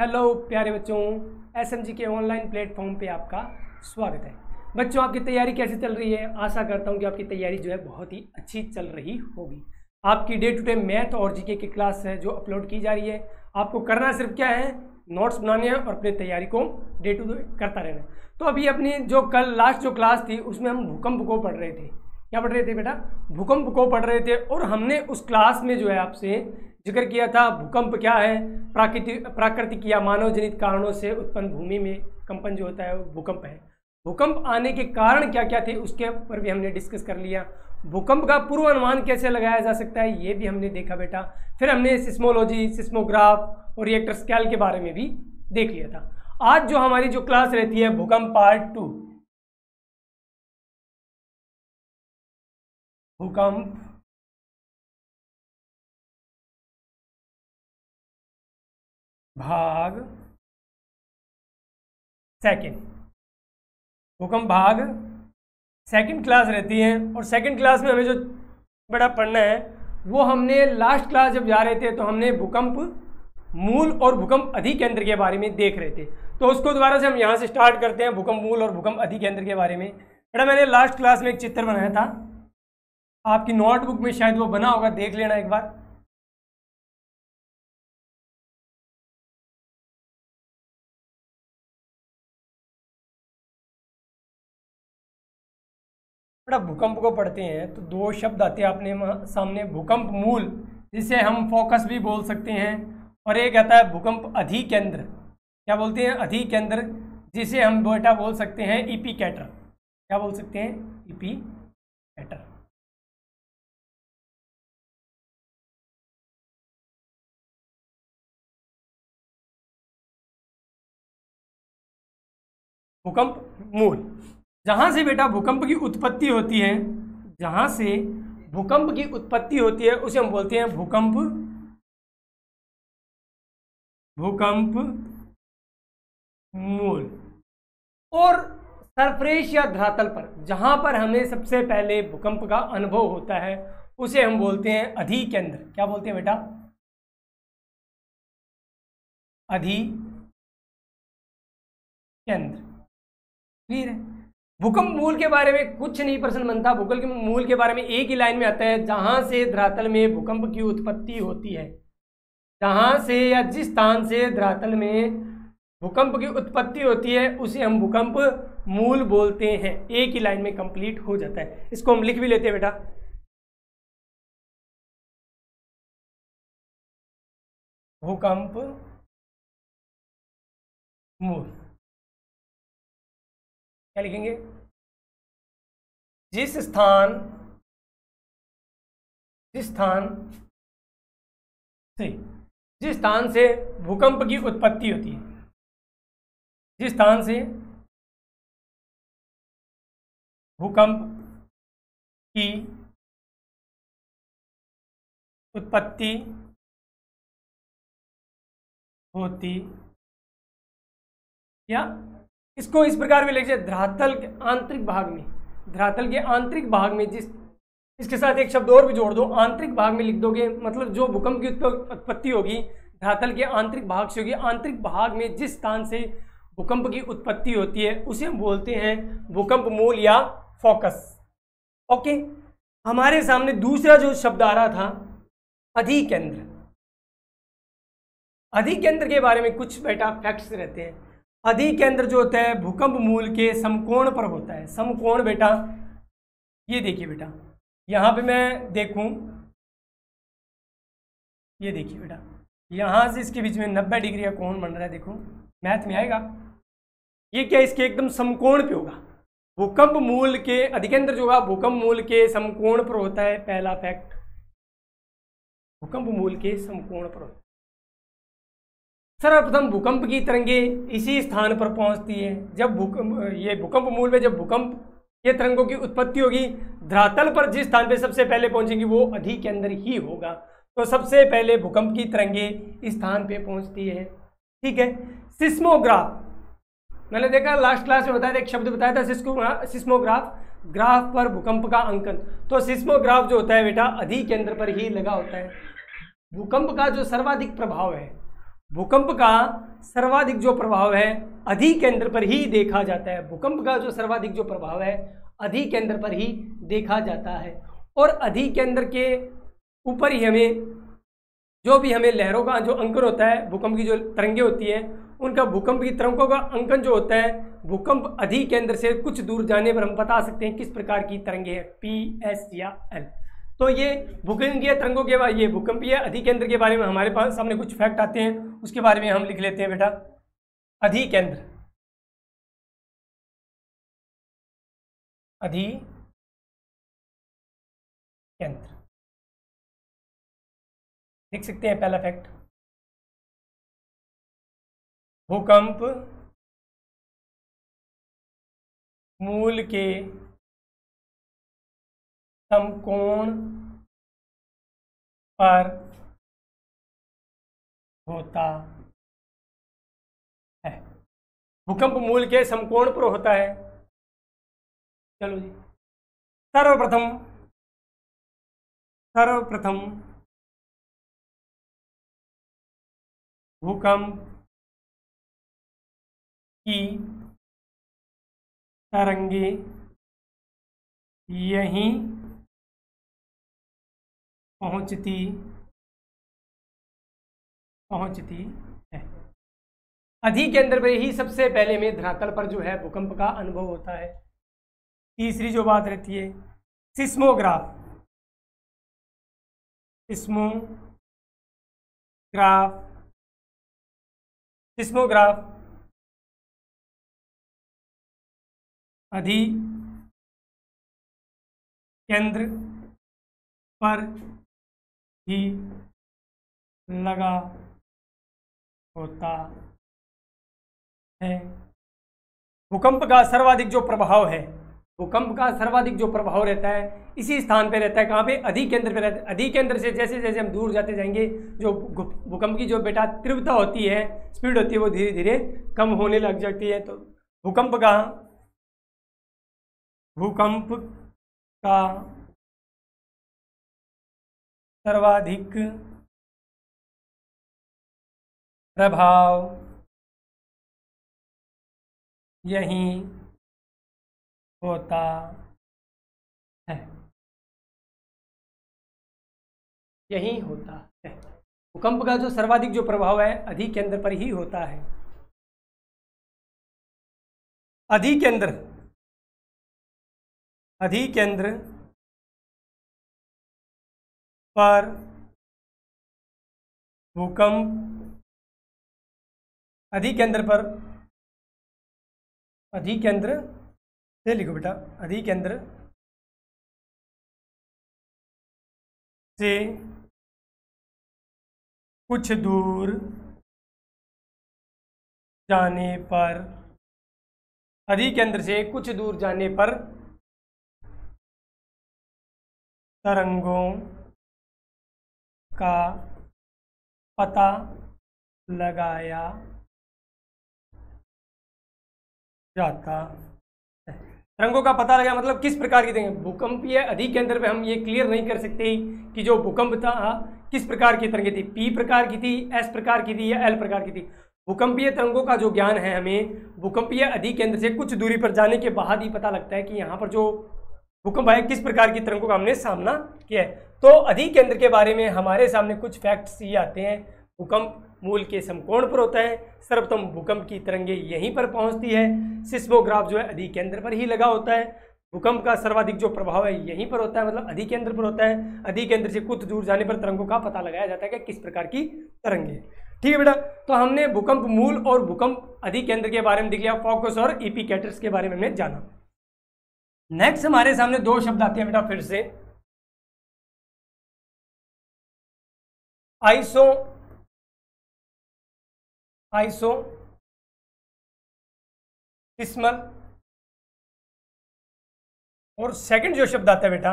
Hello प्यारे बच्चों SMG के ऑनलाइन प्लेटफॉर्म पे आपका स्वागत है। बच्चों, आपकी तैयारी कैसे चल रही है? आशा करता हूँ कि आपकी तैयारी जो है बहुत ही अच्छी चल रही होगी। आपकी डे टू डे मैथ और जीके की क्लास है जो अपलोड की जा रही है। आपको करना सिर्फ़ क्या है? नोट्स बनाने हैं और अपनी तैयारी को डे टू डे करता रहना। तो अभी अपनी जो कल लास्ट जो क्लास थी, उसमें हम भूकंप को पढ़ रहे थे। क्या पढ़ रहे थे बेटा? भूकंप को पढ़ रहे थे और हमने उस क्लास में जो है आपसे ज़िक्र किया था, भूकंप क्या है? प्राकृतिक प्राकृतिक या मानव जनित कारणों से उत्पन्न भूमि में कंपन जो होता है, वो भूकंप है। भूकंप आने के कारण क्या क्या थे, उसके ऊपर भी हमने डिस्कस कर लिया। भूकंप का पूर्व अनुमान कैसे लगाया जा सकता है, ये भी हमने देखा बेटा। फिर हमने सिस्मोलॉजी सिस्मोग्राफ और रिएक्टर स्केल के बारे में भी देख लिया था। आज जो हमारी जो क्लास रहती है, भूकंप पार्ट टू भूकंप भाग सेकंड। भूकंप भाग सेकंड क्लास रहती है और सेकंड क्लास में हमें जो बड़ा पढ़ना है, वो हमने लास्ट क्लास जब जा रहे थे तो हमने भूकंप मूल और भूकंप अधिकेंद्र के बारे में देख रहे थे। तो उसको दोबारा से हम यहाँ से स्टार्ट करते हैं, भूकंप मूल और भूकंप अधिकेंद्र के बारे में। बेटा मैंने लास्ट क्लास में एक चित्र बनाया था। आपकी नोटबुक में शायद वो बना होगा, देख लेना एक बार। बड़ा भूकंप को पढ़ते हैं तो दो शब्द आते हैं अपने सामने, भूकंप मूल, जिसे हम फोकस भी बोल सकते हैं, और एक आता है भूकंप अधिकेंद्र। क्या बोलते हैं? अधिकेंद्र, जिसे हम बेटा बोल सकते हैं ईपी कैटर क्या बोल सकते हैं? ईपी कैटर भूकंप मूल। जहाँ से बेटा भूकंप की उत्पत्ति होती है, जहाँ से भूकंप की उत्पत्ति होती है, उसे हम बोलते हैं भूकंप। भूकंप मूल। और सरफरेश या धरातल पर, जहाँ पर हमें सबसे पहले भूकंप का अनुभव होता है, उसे हम बोलते हैं अधिकेंद्र। क्या बोलते हैं बेटा? अधि केंद्र क्लियर है? भूकंप मूल के बारे में कुछ नहीं, प्रश्न बनता। भूकंप मूल के बारे में एक ही लाइन में आता है, जहाँ से धरातल में भूकंप की उत्पत्ति होती है। जहाँ से या जिस स्थान से धरातल में भूकंप की उत्पत्ति होती है, उसे हम भूकंप मूल बोलते हैं। एक ही लाइन में कंप्लीट हो जाता है। इसको हम लिख भी लेते हैं बेटा। भूकंप मूल। क्या लिखेंगे? जिस स्थान जिस स्थान से, जिस स्थान से भूकंप की उत्पत्ति होती है। जिस स्थान से भूकंप की उत्पत्ति होती या इसको इस प्रकार भी लिखिए, धरातल के आंतरिक भाग में, धरातल के आंतरिक भाग में जिस, इसके साथ एक शब्द और भी जोड़ दो, आंतरिक भाग में लिख दोगे मतलब जो भूकंप की उत्पत्ति होगी, धरातल के आंतरिक भाग से होगी, आंतरिक भाग में जिस स्थान से भूकंप की उत्पत्ति होती है, उसे हम बोलते हैं भूकंप मूल या फोकस। ओके, हमारे सामने दूसरा जो शब्द आ रहा था, अधिकेंद्र। अधिकेंद्र के बारे में कुछ बेटा फैक्ट्स रहते हैं। अधिकेंद्र जो होता है, भूकंप मूल के समकोण पर होता है। समकोण बेटा, ये देखिए बेटा, यहाँ पे मैं देखूँ, ये देखिए बेटा, यहाँ से इसके बीच में 90 डिग्री का कोण बन रहा है, देखो, मैथ में आएगा। ये क्या इसके एकदम समकोण पे होगा? भूकंप मूल के अधिकेंद्र जो होगा, भूकंप मूल के समकोण पर होता है, पहला फैक्ट भूकंप मूल के समकोण पर होता है। सर्वप्रथम भूकंप की तरंगे इसी स्थान पर पहुँचती है। जब भूकंप, ये भूकंप मूल में जब भूकंप ये तरंगों की उत्पत्ति होगी, धरातल पर जिस स्थान पे सबसे पहले पहुंचेगी, वो अधि के अंदर ही होगा। तो सबसे पहले भूकंप की तरंगे इस स्थान पे पहुँचती है। ठीक है? सिस्मोग्राफ। मैंने देखा लास्ट क्लास में बताया था, एक शब्द बताया था सिस्मोग्राफ। ग्राफ पर भूकंप का अंकन। तो सिस्मोग्राफ जो होता है बेटा अधि के अंदर पर ही लगा होता है। भूकंप का जो सर्वाधिक प्रभाव है भूकंप का सर्वाधिक जो प्रभाव है, अधि केंद्र पर ही देखा जाता है। भूकंप का जो सर्वाधिक जो प्रभाव है, अधि केंद्र पर ही देखा जाता है। और अधि केंद्र के ऊपर ही हमें, जो भी हमें लहरों का जो अंकन होता है, भूकंप की जो तरंगे होती हैं, उनका भूकंप की तरंगों का अंकन जो होता है, भूकंप अधि केंद्र से कुछ दूर जाने पर हम बता सकते हैं किस प्रकार की तरंगे हैं पी एस या एल तो ये भूकंपीय तरंगों के बाद ये भूकंपीय अधि केंद्र के बारे में हमारे पास सामने कुछ फैक्ट आते हैं, उसके बारे में हम लिख लेते हैं बेटा। अधिकेंद्र। अधि केंद्र लिख सकते हैं पहला फैक्ट भूकंप मूल के समकोण पर होता है। भूकंप मूल के समकोण पर होता है। चलो जी। सर्वप्रथम सर्वप्रथम भूकंप की तरंगे यहीं पहुँचती पहुँचती है। अधि केंद्र पर ही सबसे पहले में धरातल पर जो है भूकंप का अनुभव होता है। तीसरी जो बात रहती है, सिस्मोग्राफ। सिस्मोग्राफ। सिस्मोग्राफ। अधि केंद्र पर ही लगा होता है। भूकंप का सर्वाधिक जो प्रभाव है, भूकंप का सर्वाधिक जो प्रभाव रहता है, इसी स्थान पे रहता है, कहाँ पे? अधिक केंद्र पे रहता है। अधिक केंद्र से जैसे जैसे हम दूर जाते जाएँगे, जो भूकंप की जो बेटा तीव्रता होती है, स्पीड होती है, वो धीरे धीरे कम होने लग जाती है। तो भूकंप का भूकंप का सर्वाधिक प्रभाव। यही होता है। यही होता है। भूकंप का जो सर्वाधिक जो प्रभाव है अधिक केंद्र पर ही होता है। अधिक केंद्र अधिक केंद्र पर भूकंप अधिक केंद्र पर अधिक केंद्र से लिखो बेटा अधिक केंद्र से कुछ दूर जाने पर अधिक केंद्र से कुछ दूर जाने पर तरंगों का पता लगाया जाता है। तरंगों का पता लगा मतलब किस प्रकार की देंगे भूकंपीय अधिक केंद्र पे हम ये क्लियर नहीं कर सकते कि जो भूकंप था किस प्रकार की तरंगे थी पी प्रकार की थी एस प्रकार की थी या एल प्रकार की थी। भूकंपीय तरंगों का जो ज्ञान है हमें, भूकंपीय अधिक केंद्र से कुछ दूरी पर जाने के बाद ही पता लगता है कि यहाँ पर जो भूकंप आए किस प्रकार की तरंगों का हमने सामना किया है? तो अधिक केंद्र के बारे में हमारे सामने कुछ फैक्ट्स ये आते हैं। भूकंप मूल के समकोण पर होता है, सर्वप्रथम भूकंप की तरंगे यहीं पर पहुँचती है। सिस्मोग्राफ जो है अधिक केंद्र पर ही लगा होता है। भूकंप का सर्वाधिक जो प्रभाव है यहीं पर होता है मतलब अधिक केंद्र पर होता है। अधिक केंद्र से कुछ दूर जाने पर तरंगों का पता लगाया जाता है कि किस प्रकार की तरंगे। ठीक है बेटा तो हमने भूकंप मूल और भूकंप अधिक केंद्र के बारे में देख लिया। फोकस और ईपी कैटर्स के बारे में हमने जाना। नेक्स्ट हमारे सामने दो शब्द आते हैं बेटा फिर से। Iso isoseismal. और सेकंड जो शब्द आता है बेटा,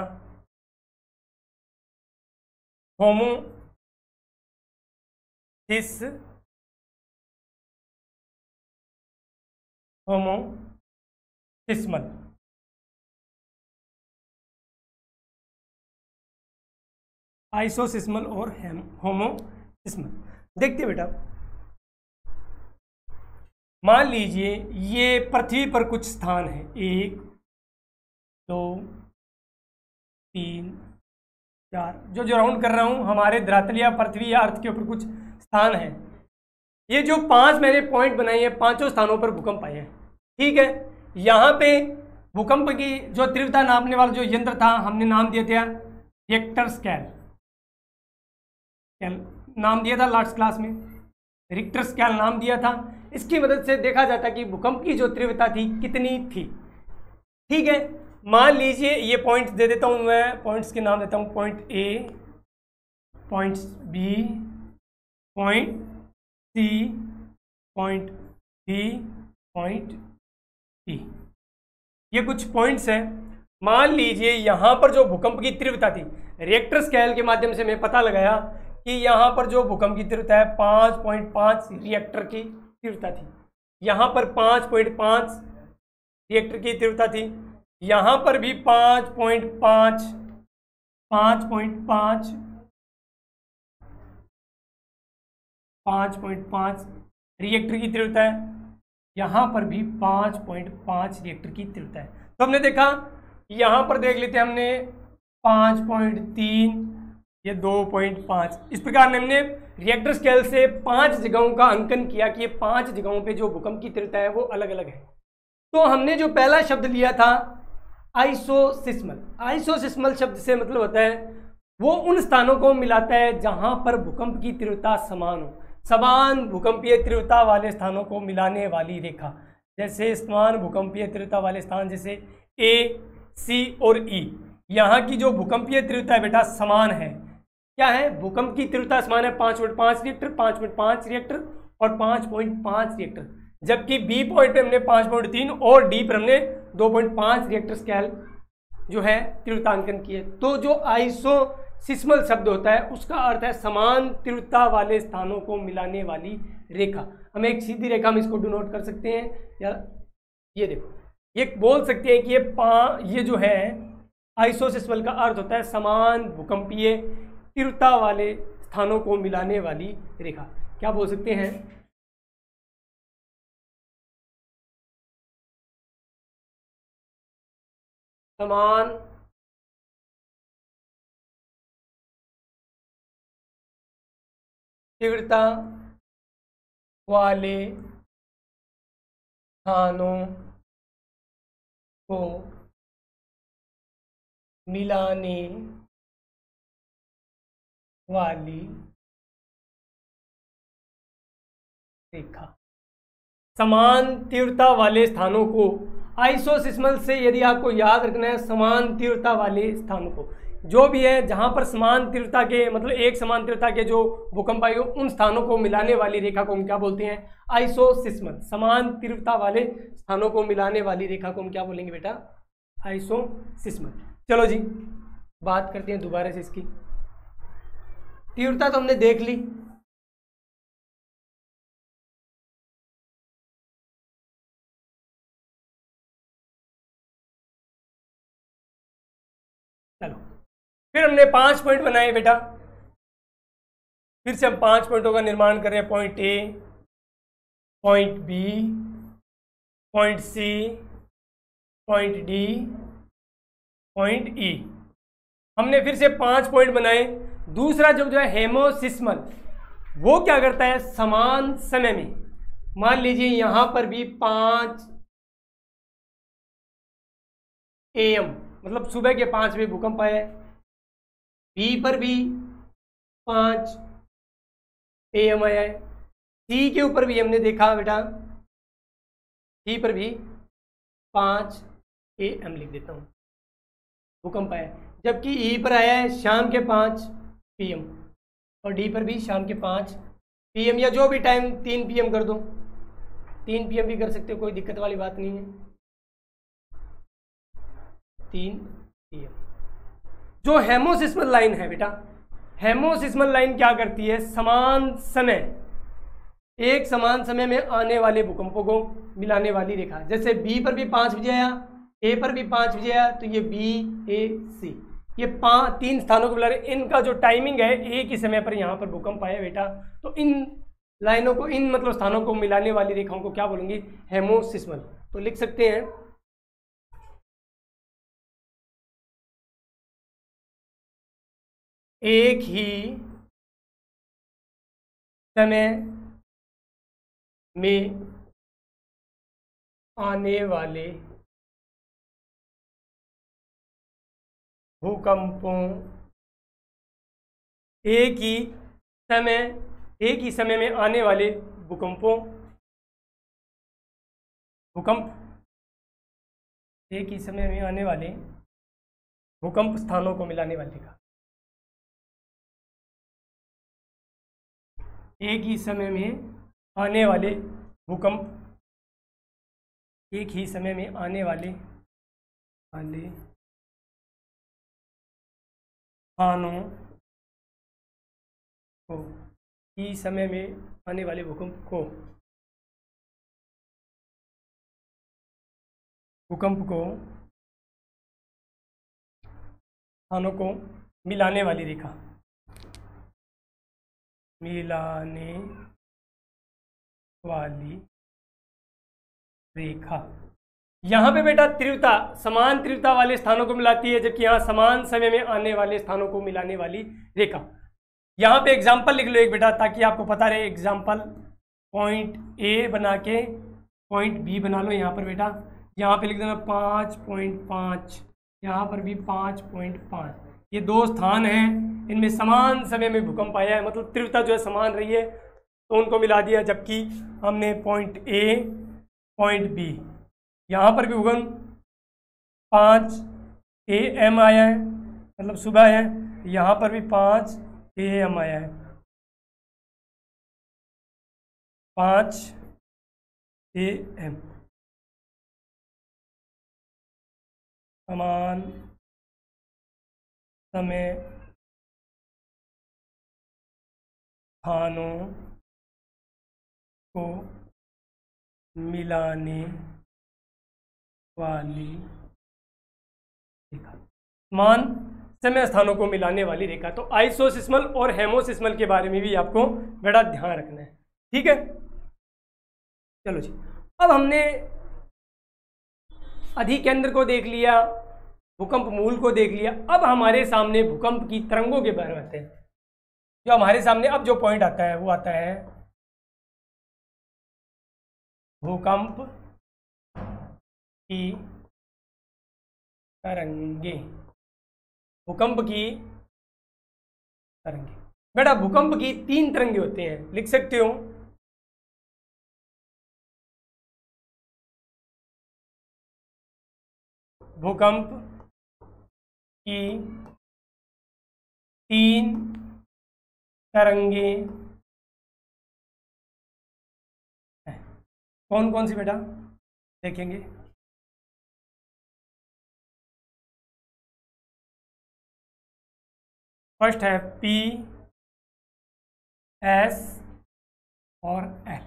homo, seis, homoseismal. Isoseismal और होमोसिस्मल देखते बेटा। मान लीजिए ये पृथ्वी पर कुछ स्थान है। एक, दो, तीन, चार। जो जो राउंड कर रहा हूँ, हमारे धरातल या पृथ्वी या अर्थ के ऊपर कुछ स्थान है। ये जो पाँच मैंने पॉइंट बनाए हैं, पाँचों स्थानों पर भूकंप आए हैं। ठीक है? यहाँ पे भूकंप की जो तीव्रता नापने वाला जो यंत्र था, हमने नाम दिया था रिएक्टर स्केल नाम दिया था लास्ट क्लास में? रिक्टर स्केल नाम दिया था? इसकी मदद से देखा जाता कि भूकंप की जो तीव्रता थी, कितनी थी। ठीक है, मान लीजिए ये पॉइंट्स दे देता हूँ मैं पॉइंट्स के नाम देता हूँ point A point B point C point D point E ये कुछ पॉइंट्स हैं। मान लीजिए यहाँ पर जो भूकंप की तीव्रता थी रिएक्टर स्केल के माध्यम से मैं पता लगाया कि यहाँ पर जो भूकंप की तीव्रता है, पाँच पॉइंट पाँच रिएक्टर की तीव्रता थी। यहाँ पर पाँच पॉइंट पाँच रिएक्टर की तीव्रता थी। यहाँ पर भी पाँच पॉइंट पाँच पाँच पॉइंट पाँच पाँच पॉइंट पाँच रिएक्टर की तीव्रता है। यहाँ पर भी पाँच पॉइंट पाँच रिएक्टर की तीव्रता है। तो हमने देखा, यहाँ पर देख लेते हैं हमने, पाँच पॉइंट तीन ये दो पॉइंट पाँच। इस प्रकार हमने रिएक्टर स्केल से पाँच जगहों का अंकन किया कि ये पाँच जगहों पे जो भूकंप की तीव्रता है वो अलग अलग है। तो हमने जो पहला शब्द लिया था आइसोसिस्मल आइसोसिस्मल शब्द से मतलब होता है, वो उन स्थानों को मिलाता है जहाँ पर भूकंप की तीव्रता समान हो। समान भूकंपीय तीव्रता वाले स्थानों को मिलाने वाली रेखा। जैसे समान भूकंपीय तीव्रता वाले स्थान जैसे ए सी और ई यहाँ की जो भूकंपीय तीव्रता है बेटा, समान है। क्या है? भूकंप की तीव्रता समान है, पाँच पॉइंट पाँच रिएक्टर पाँच पॉइंट पाँच रिएक्टर और पाँच पॉइंट पाँच रिएक्टर जबकि बी पॉइंट पे हमने पाँच पॉइंट तीन और डी पर हमने दो पॉइंट पाँच रिएक्टर स्केल जो है, तीव्रतांकन किए। तो जो आइसो सिस्मल शब्द होता है, उसका अर्थ है समान तीव्रता वाले स्थानों को मिलाने वाली रेखा। हम एक सीधी रेखा हम इसको डिनोट कर सकते हैं। या ये देखो, ये बोल सकते हैं कि ये पा, ये जो है आइसोसिस्मल का अर्थ होता है समान भूकंपीय तीव्रता वाले स्थानों को मिलाने वाली रेखा। क्या बोल सकते हैं? समान। तीव्रता वाले स्थानों को मिलाने वाली रेखा। समान तीव्रता वाले स्थानों को आइसोसिस्मल से यदि आपको याद रखना है, समान तीव्रता वाले स्थानों को। जो भी है, जहाँ पर समान तीव्रता के मतलब एक समान तीव्रता के जो भूकंप आएँगे उन स्थानों को मिलाने वाली रेखा को हम क्या बोलते हैं? आइसोसिस्मल समान तीव्रता वाले स्थानों को मिलाने वाली रेखा को हम क्या बोलेंगे बेटा? आइसोसिस्मल चलो जी, बात करते हैं दोबारा से इसकी। तीव्रता तो हमने देख ली। चलो। फिर हमने पाँच पॉइंट बनाए बेटा। फिर से हम पाँच पॉइंटों का निर्माण कर रहे हैं। Point A, point B, point C, point D, point E. हमने फिर से पाँच पॉइंट बनाए। दूसरा जो जो है हेमोसिस्मल, वो क्या करता है? समान समय में। मान लीजिए यहाँ पर भी पाँच एम मतलब सुबह के पाँच बजे भूकंप आया बी पर भी पाँच एम आया है। सी के ऊपर भी हमने देखा बेटा। सी पर भी पाँच ए एम लिख देता हूँ। भूकंप आया जबकि ई पर आया है शाम के पाँच। पीएम और डी पर भी शाम के पाँच पीएम या जो भी टाइम तीन पीएम कर दो। तीन पीएम भी कर सकते हो, कोई दिक्कत वाली बात नहीं है। तीन पीएम जो हेमोसिस्मल लाइन है बेटा हेमोसिस्मल लाइन क्या करती है? समान समय, एक समान समय में आने वाले भूकंपों को मिलाने वाली रेखा। जैसे बी पर भी पाँच बजे आया ए पर भी पाँच बजे आया तो ये बी ए सी ये पाँच, तीन स्थानों को बुला रहे इनका जो टाइमिंग है, एक ही समय पर यहाँ पर भूकंप आया बेटा। तो इन लाइनों को, इन मतलब स्थानों को मिलाने वाली रेखाओं को क्या बोलेंगे? हेमोसिस्मल तो लिख सकते हैं। एक ही समय में आने वाले भूकंपों। एक ही समय, एक ही समय में आने वाले भूकंपों। भूकंप। एक ही समय में आने वाले भूकंप स्थानों को मिलाने वाले का। एक ही समय में आने वाले भूकंप। एक ही समय में आने वाले वाले स्थानों को ही समय में आने वाले भूकंप को भूकंप को स्थानों को मिलाने वाली रेखा। मिलाने वाली रेखा। यहाँ पे बेटा तीव्रता, समान तीव्रता वाले स्थानों को मिलाती है, जबकि यहाँ समान समय में आने वाले स्थानों को मिलाने वाली रेखा। यहाँ पे एग्ज़ाम्पल लिख लो एक बेटा, ताकि आपको पता रहे एग्ज़ाम्पल पॉइंट ए बना के पॉइंट बी बना लो यहाँ पर बेटा। यहाँ पे लिख देना पाँच पॉइंट पाँच, यहाँ पर भी पाँच पॉइंट पाँच। ये दो स्थान हैं, इनमें समान समय में भूकंप आया है मतलब तीव्रता जो है समान रही है तो उनको मिला दिया, जबकि हमने पॉइंट ए पॉइंट बी यहाँ पर भी भूकंप पाँच ए एम आया है मतलब सुबह है, यहाँ पर भी पाँच ए एम आया है। पाँच ए एम। समान समय खानों को मिलाने वाली। रेखा। समान समय स्थानों को मिलाने वाली रेखा। तो आइसोसिस्मल और हेमोसिस्मल के बारे में भी आपको बड़ा ध्यान रखना है। ठीक है? चलो जी। अब हमने अधिकेंद्र को देख लिया, भूकंप मूल को देख लिया। अब हमारे सामने भूकंप की तरंगों के बारे में आते हैं। जो हमारे सामने, अब जो पॉइंट आता है, वो आता है भूकंप की तरंगे। भूकंप की तरंगे। बेटा, भूकंप की तीन तरंगे होते हैं। लिख सकते हो? भूकंप की तीन तरंगे कौन कौन सी बेटा? देखेंगे। फ़र्स्ट है पी एस और एल।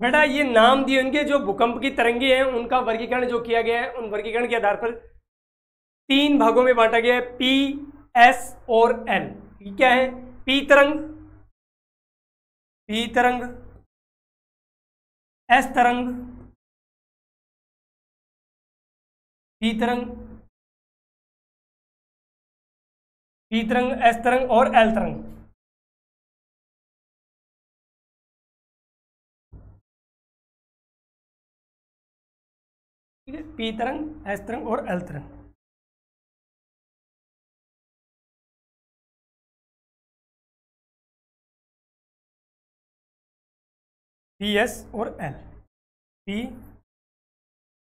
बेटा, ये नाम दिए उनके जो भूकंप की तरंगे हैं, उनका वर्गीकरण जो किया गया है, उन वर्गीकरण के आधार पर तीन भागों में बांटा गया है, पी, एस और एल। क्या है? पी तरंग पी तरंग, एस तरंग, पी तरंग पी तरंग, एस तरंग और एल तरंग। पी तरंग, एस तरंग और एल तरंग। पी एस और एल। पी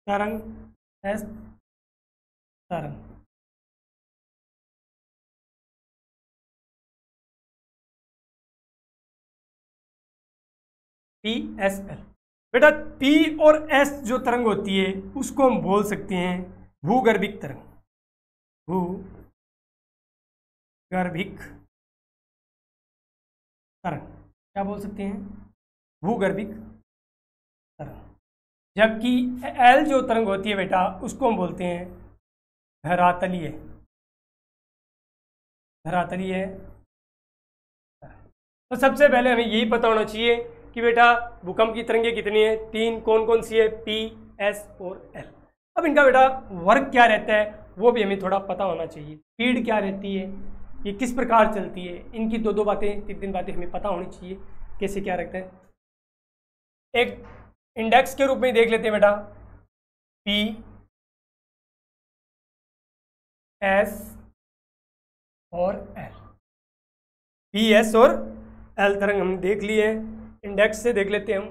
तरंग, एस तरंग। पी एस एल बेटा पी और एस जो तरंग होती है, उसको हम बोल सकते हैं भूगर्भिक तरंग। भू गर्भिक तरंग। क्या बोल सकते हैं? भूगर्भिक तरंग। जबकि एल जो तरंग होती है बेटा, उसको हम बोलते हैं धरातलीय। धरातलीय तो सबसे पहले हमें यही पता होना चाहिए कि बेटा, भूकंप की तरंगे कितनी है? तीन कौन कौन सी है? पी एस और एल अब इनका बेटा वर्क क्या रहता है, वो भी हमें थोड़ा पता होना चाहिए। स्पीड क्या रहती है, ये किस प्रकार चलती है, इनकी दो दो बातें तीन तीन बातें हमें पता होनी चाहिए, कैसे क्या रखते हैं। एक इंडेक्स के रूप में देख लेते हैं बेटा। पी एस और एल पी एस और एल तरंग हम देख लिए इंडेक्स से देख लेते हैं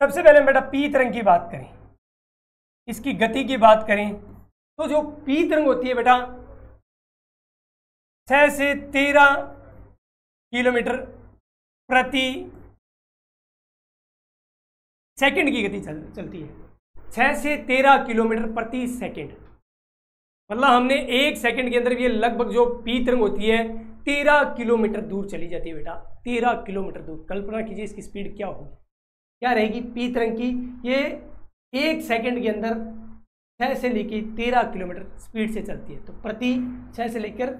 सबसे पहले बेटा पी तरंग की बात करें। इसकी गति की बात करें तो जो पी तरंग होती है बेटा छह से तेरह किलोमीटर प्रति सेकंड की गति चल, चलती है। छह से तेरह किलोमीटर प्रति सेकंड। मतलब हमने एक सेकंड के अंदर ये लगभग जो पी तरंग होती है, तेरह किलोमीटर दूर चली जाती है बेटा, तेरह किलोमीटर दूर। कल्पना कीजिए इसकी स्पीड क्या होगी। क्या रहेगी पी तरंग की? ये एक सेकंड के अंदर छः से लेकर तेरह किलोमीटर स्पीड से चलती है। तो प्रति छः से लेकर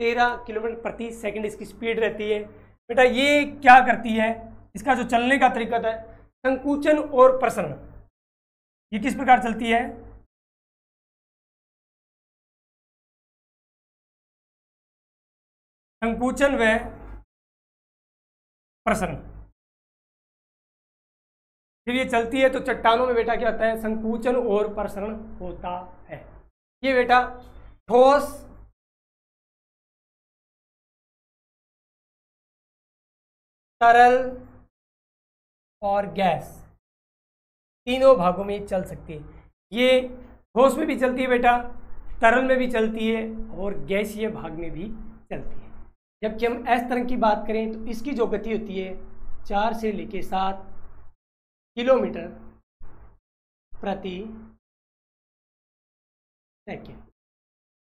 तेरह किलोमीटर प्रति सेकंड इसकी स्पीड रहती है। बेटा, ये क्या करती है? इसका जो चलने का तरीका है संकुचन और प्रसरण। ये किस प्रकार चलती है? संकुचन व प्रसरण। जब ये चलती है तो चट्टानों में बेटा क्या होता है? संकुचन और प्रसरण होता है। ये बेटा ठोस तरल और गैस तीनों भागों में चल सकती है। ये ठोस में भी चलती है बेटा, तरल में भी चलती है और गैसीय भाग में भी चलती है। जबकि हम एस तरंग की बात करें तो इसकी जो गति होती है चार से लेके सात किलोमीटर प्रति सेकेंड।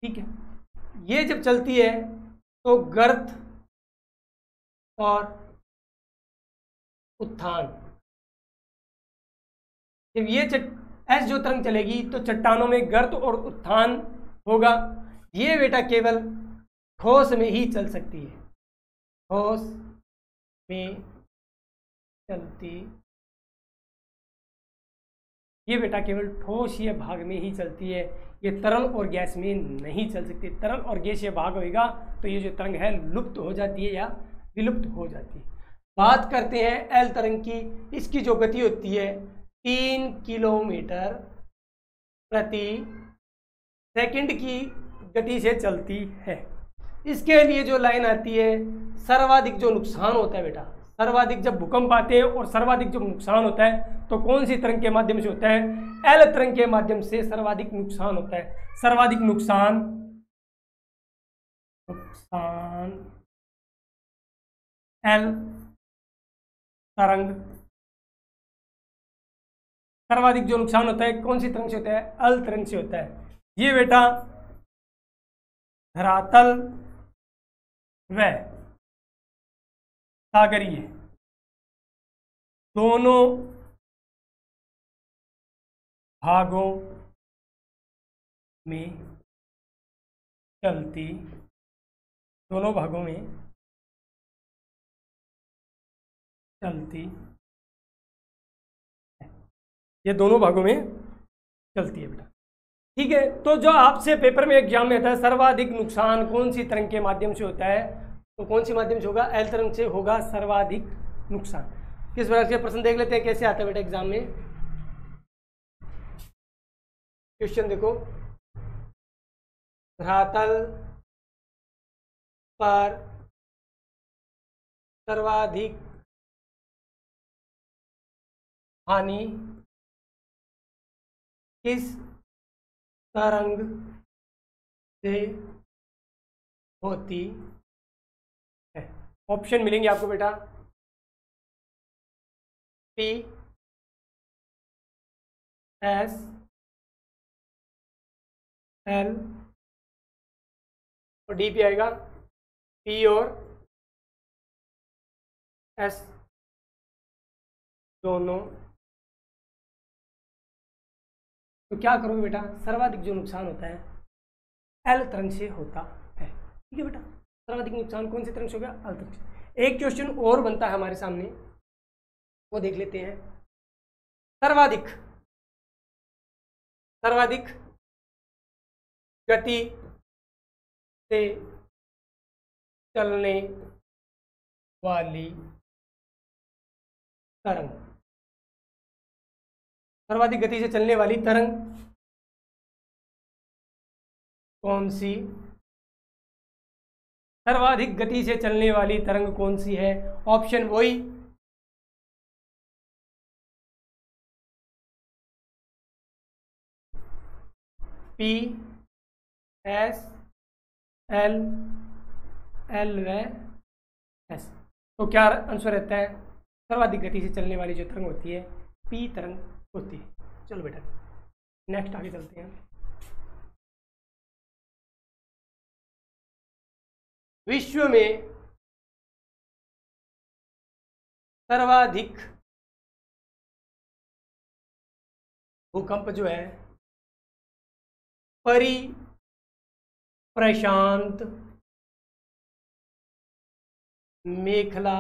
ठीक है? ये जब चलती है तो गर्त और उत्थान। जब ये एस जो तरंग चलेगी तो चट्टानों में गर्त और उत्थान होगा। ये बेटा केवल ठोस में ही चल सकती है। ठोस में चलती ये बेटा केवल ठोस ये भाग में ही चलती है। ये तरल और गैस में नहीं चल सकती। तरल और गैस ये भाग होगा तो ये जो तरंग है, लुप्त हो जाती है या विलुप्त हो जाती है। बात करते हैं एल तरंग की। इसकी जो गति होती है, तीन किलोमीटर प्रति सेकंड की गति से चलती है। इसके लिए जो लाइन आती है, सर्वाधिक जो नुकसान होता है बेटा, सर्वाधिक जब भूकंप आते हैं और सर्वाधिक जब नुकसान होता है तो कौन सी तरंग के माध्यम से होता है? एल तरंग के माध्यम से सर्वाधिक नुकसान होता है। सर्वाधिक नुकसान नुकसान, एल तरंग, सर्वाधिक जो नुकसान होता है, कौन सी तरंग से होता है? अल तरंग से होता है। ये बेटा धरातल व। सागरीय दोनों भागों में चलती, दोनों भागों में चलती ये दोनों भागों में चलती है बेटा। ठीक है? तो जो आपसे पेपर में एग्ज़ाम में आता है सर्वाधिक नुकसान कौन सी तरंग के माध्यम से होता है? तो कौन सी माध्यम से होगा? एल तरंग से होगा सर्वाधिक नुकसान। किस प्रकार से प्रश्न देख लेते हैं, कैसे आता है बेटा एग्ज़ाम में? क्वेश्चन देखो। धरातल पर सर्वाधिक हानि किस तरंग से होती है। ऑप्शन मिलेंगे आपको बेटा। पी एस एल और डी पी आएगा। पी और एस दोनों तो क्या करोगे बेटा? सर्वाधिक जो नुकसान होता है एल तरंग से होता है। ठीक है बेटा? सर्वाधिक नुकसान कौन से तरंग से हो गया? एल तरंग से। एक क्वेश्चन और बनता है हमारे सामने। वो देख लेते हैं। सर्वाधिक सर्वाधिक गति से चलने वाली तरंग। सर्वाधिक गति से चलने वाली तरंग कौन सी? सर्वाधिक गति से चलने वाली तरंग कौन सी है? ऑप्शन वही। पी एस एल एल व एस तो क्या आंसर रहता है? सर्वाधिक गति से चलने वाली जो तरंग होती है पी तरंग। होती है चलो बेटा नेक्स्ट आगे चलते हैं। विश्व में सर्वाधिक भूकंप जो है परी प्रशांत मेखला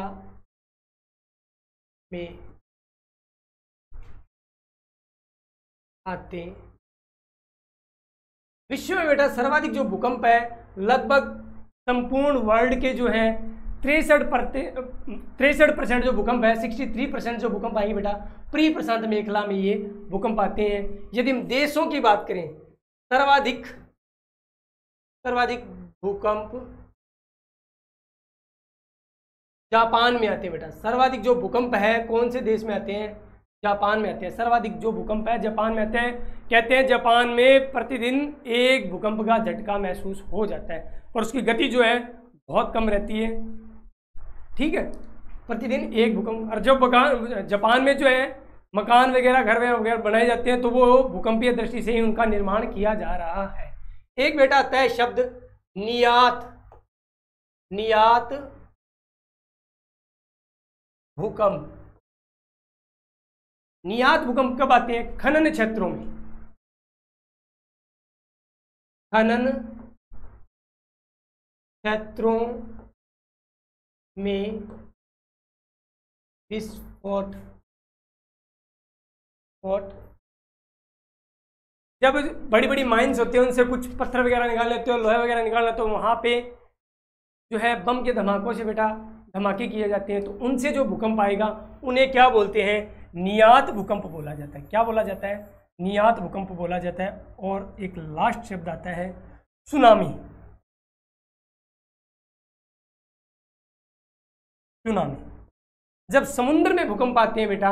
में आते विश्व में बेटा सर्वाधिक जो भूकंप है, लगभग संपूर्ण वर्ल्ड के जो है, तिरसठ तिरसठ परसेंट जो भूकंप है सिक्सटी थ्री परसेंट जो भूकंप आएँगे बेटा प्री प्रशांत मेखला में ये भूकंप आते हैं। यदि हम देशों की बात करें, सर्वाधिक सर्वाधिक भूकंप जापान में आते हैं बेटा। सर्वाधिक जो भूकंप है, कौन से देश में आते हैं? जापान में आते हैं। सर्वाधिक जो भूकंप है, जापान में आते हैं। कहते हैं, जापान में प्रतिदिन एक भूकंप का झटका महसूस हो जाता है और उसकी गति जो है, बहुत कम रहती है। ठीक है? प्रतिदिन एक भूकंप। और जब जापान में जो है, मकान वगैरह, घर वगैरह बनाए जाते हैं तो वो भूकंपीय दृष्टि से ही उनका निर्माण किया जा रहा है। एक बेटा आता है शब्द, नियात। नियात। भूकंप। नियात भूकंप कब आते हैं खनन क्षेत्रों में। खनन क्षेत्रों में विस्फोट स्पॉट जब बड़ी बड़ी माइंस होती हैं, उनसे कुछ पत्थर वगैरह निकाल लेते हो लोहे वगैरह निकाल लेते हो वहाँ पे जो है बम के धमाकों से बेटा धमाके किए जाते हैं। तो उनसे जो भूकंप आएगा, उन्हें क्या बोलते हैं? नियात भूकंप बोला जाता है। क्या बोला जाता है? नियात भूकंप बोला जाता है और एक लास्ट शब्द आता है, सुनामी। सुनामी। जब समुद्र में भूकंप आते हैं बेटा,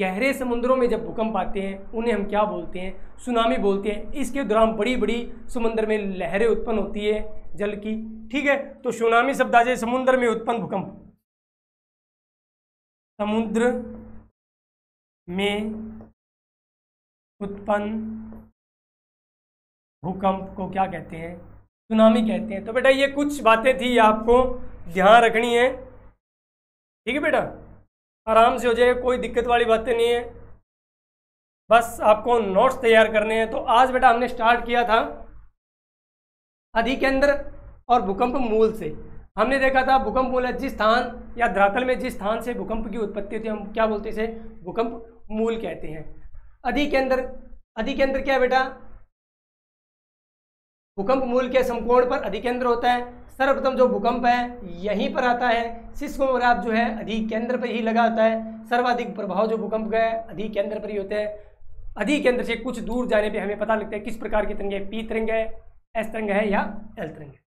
गहरे समुद्रों में जब भूकंप आते हैं, उन्हें हम क्या बोलते हैं? सुनामी बोलते हैं। इसके दौरान बड़ी बड़ी समुद्र में लहरें उत्पन्न होती है, जल की। ठीक है? तो सुनामी शब्द आ जाए समुद्र में उत्पन्न भूकंप। समुद्र में उत्पन्न भूकंप को क्या कहते हैं? सुनामी कहते हैं। तो बेटा, ये कुछ बातें थी आपको ध्यान रखनी है। ठीक है बेटा? आराम से हो जाएगा, कोई दिक्कत वाली बातें नहीं है। बस आपको नोट्स तैयार करने हैं। तो आज बेटा हमने स्टार्ट किया था अधिकेंद्र और भूकंप मूल से। हमने देखा था भूकंप मूल जिस स्थान या धरातल में जिस स्थान से भूकंप की उत्पत्ति होती है, हम क्या बोलते इसे? भूकंप मूल कहते हैं। अधिकेंद्र अधिकेंद्र क्या है बेटा? भूकंप मूल के समकोण पर अधिकेंद्र होता है। सर्वप्रथम जो भूकंप है, यहीं पर आता है। सिस्मोग्राफ जो है अधिक केंद्र पर ही लगा होता है। सर्वाधिक प्रभाव जो भूकंप का है अधिक केंद्र पर ही होता है। अधिक केंद्र से कुछ दूर जाने पे हमें पता लगता है किस प्रकार की तरंग, पी तरंग है, एस तरंग है या एल तरंग है।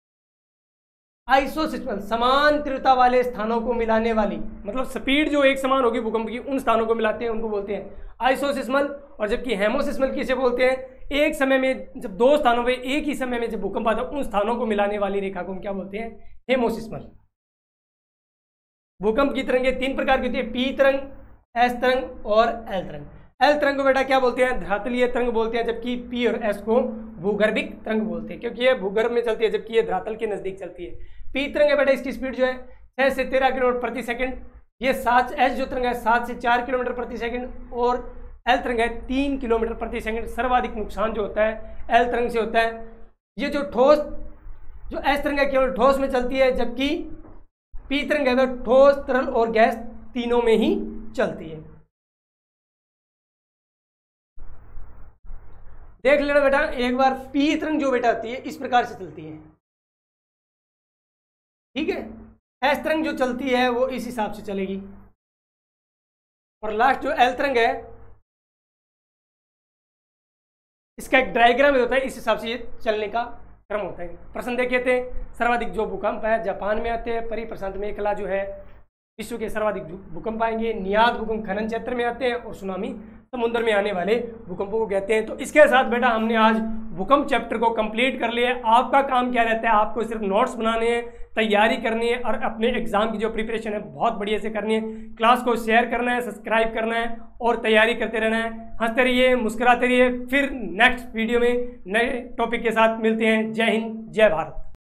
आइसोसिस्मल समान तीव्रता वाले स्थानों को मिलाने वाली। मतलब स्पीड जो एक समान होगी भूकंप की, उन स्थानों को मिलाते हैं, उनको बोलते हैं आइसोसिस्मल और जबकि हेमोसिस्मल किसे बोलते हैं? एक समय में जब दो स्थानों पे एक ही समय में जब भूकंप आता है, उन स्थानों को मिलाने वाली रेखा को हम क्या बोलते हैं? हेमोसिस्मल भूकंप की तरंगे तीन प्रकार की होती है, पी तरंग, एस तरंग और एल तरंग। एल तरंग को बेटा क्या बोलते हैं? धरातलीय तरंग बोलते हैं, जबकि पी और एस को भूगर्भिक तरंग बोलते हैं, क्योंकि ये भूगर्भ में चलती है, जबकि ये धरातल के नज़दीक चलती है। पी तरंग है बेटा, इसकी स्पीड जो है, छह से तेरह किलोमीटर प्रति सेकंड ये सात एस जो तरंग है, सात से चार किलोमीटर प्रति सेकंड और एल तरंग है, तीन किलोमीटर प्रति सेकंड सर्वाधिक नुकसान जो होता है एल तरंग से होता है। ये जो ठोस, जो एस तरंग है, केवल ठोस में चलती है, जबकि पी तरंग है वह ठोस तरल और गैस तीनों में ही चलती है। देख लेना बेटा, एक बार पी तरंग जो बेटा आती है, इस प्रकार से चलती है। ठीक है? एस तरंग जो चलती है, वो इस हिसाब से चलेगी। और लास्ट जो एल तरंग है, इसका एक डायग्राम होता है, इस हिसाब से ये चलने का क्रम होता है। प्रश्न देखे थे सर्वाधिक जो भूकंप है, जापान में आते हैं परि प्रशांत में मेखला जो है, विश्व के सर्वाधिक भूकंप आएँगे। नियाद भूकंप खनन क्षेत्र में आते हैं और सुनामी समुद्र में आने वाले भूकंपों को कहते हैं। तो इसके साथ बेटा हमने आज भूकंप चैप्टर को कंप्लीट कर लिया आपका काम क्या रहता है? आपको सिर्फ़ नोट्स बनाने हैं, तैयारी करनी है और अपने एग्ज़ाम की जो प्रिपरेशन है, बहुत बढ़िया से करनी है। क्लास को शेयर करना है, सब्सक्राइब करना है और तैयारी करते रहना है। हँसते रहिए, मुस्कुराते रहिए। फिर नेक्स्ट वीडियो में नए टॉपिक के साथ मिलते हैं। जय हिंद, जय भारत।